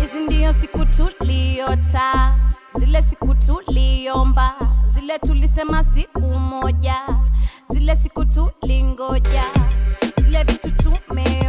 Hizi ndio siku tuliota, zile siku tuliomba, zile tulisema siku moja, zile siku tulingoja. me